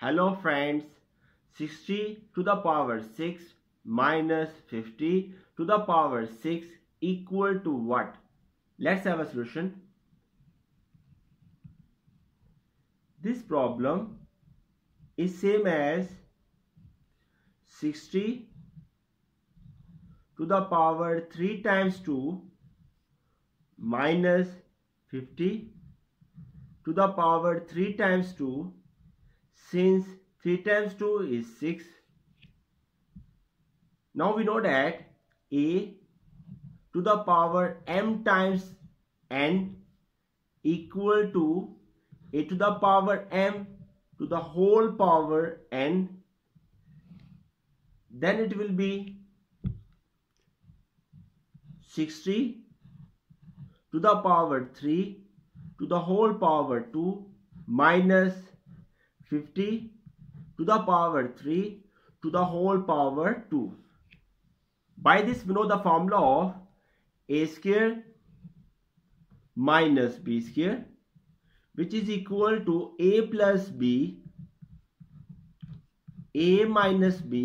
Hello friends, 60 to the power 6 minus 50 to the power 6 equal to what? Let's have a solution. This problem is same as 60 to the power 3 times 2 minus 50 to the power 3 times 2 since 3 times 2 is 6. Now we know that a to the power m times n equal to a to the power m to the whole power n then it will be 60 to the power 3 to the whole power 2 minus 50 to the power 3 to the whole power 2. By this we know the formula of a square minus b square which is equal to a plus b a minus b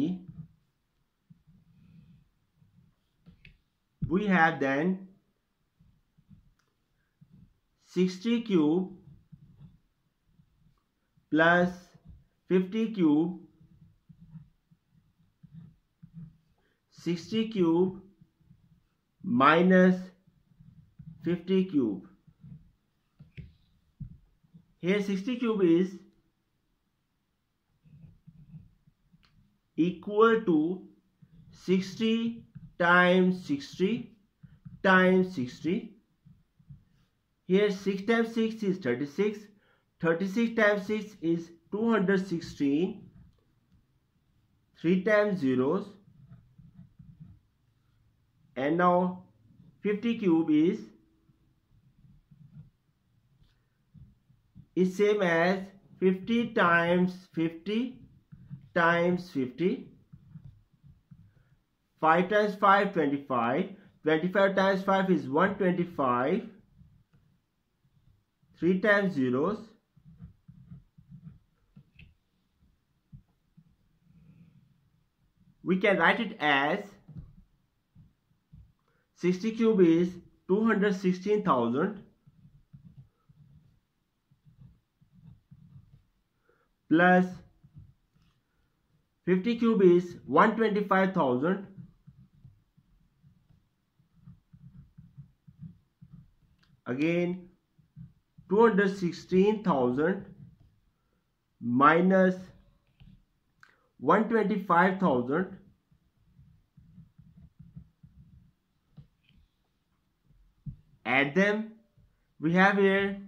we have then 60 cube plus fifty cube sixty cube minus fifty cube hey sixty cube is equal to sixty times sixty times sixty hey six times six is thirty six 36 times 6 is 216 3 times zeros. And now 50 cube is is same as 50 times 50 times 50 5 times 5 25 25 times 5 is 125 3 times zeros can write it as 60 cube is 216,000 plus 50 cube is 125,000 again 216,000 minus 125,000 add them. We have here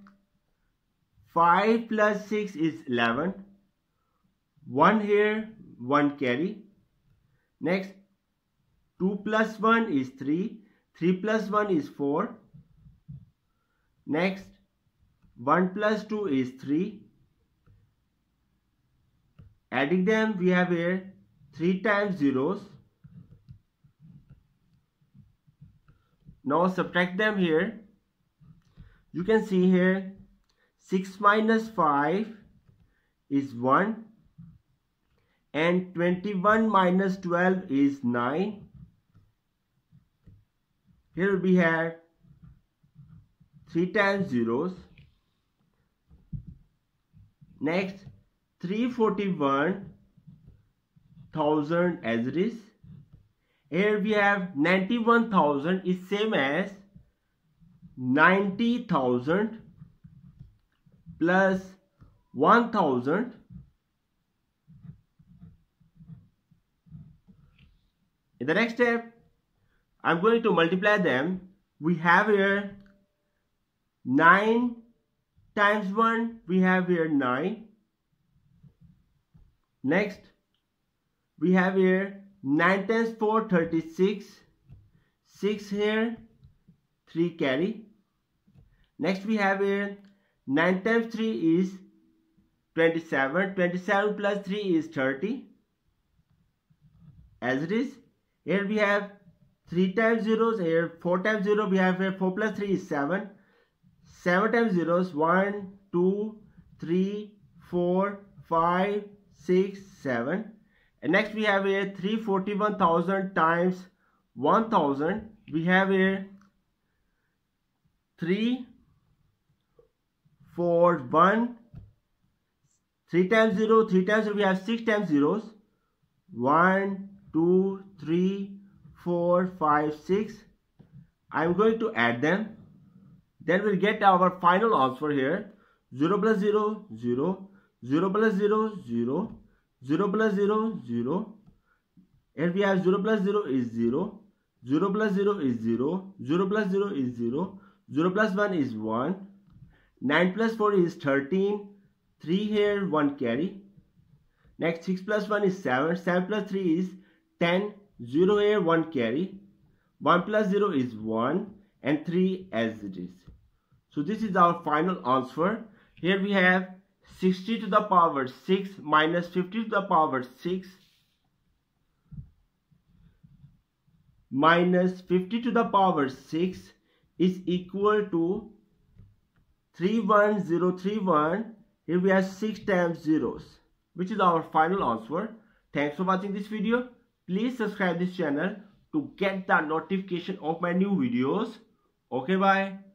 5 plus 6 is 11 1 here 1 carry. Next 2 plus 1 is 3 3 plus 1 is 4 Next, 1 plus 2 is 3. Adding them, we have here 3 times zeros. Now subtract them here. You can see here 6 minus 5 is 1 and 21 minus 12 is 9. Here we have 3 times zeros. Next, 341,000 as it is. Here we have 91,000 is same as 90,000 plus 1,000 In the next step, I'm going to multiply them. We have here 9 times 1 we have here 9 next we have here 9 times 4 36 6 here 3 carry. Next we have here 9 times 3 is 27 27 plus 3 is 30 as it is here we have 3 times zeros here 4 times 0 we have here 4 plus 3 is 7 7 times zeros 1 2 3 4 5, 6, 7. And next we have here 341,000 times 1000. We have here 3, 4, 1. 3 times 0, 3 times 0, we have 6 times zeros. 1, 2, 3, 4, 5, 6. I'm going to add them. Then we'll get our final answer here. 0 plus 0, 0. 0 plus 0, 0. 0 plus 0, 0. Here we have 0 plus 0 is 0. 0 plus 0 is 0. 0 plus 0 is 0. 0 plus 1 is 1. 9 plus 4 is 13. 3 here, 1 carry. Next 6 plus 1 is 7. 7 plus 3 is 10. 0 here, 1 carry. 1 plus 0 is 1 and 3 as it is. So this is our final answer. Here we have 60 to the power 6 minus 50 to the power 6 minus 50 to the power 6 is equal to 31031 here we have 6 times zeros which is our final answer. Thanks for watching this video. Please subscribe this channel to get the notification of my new videos. Okay bye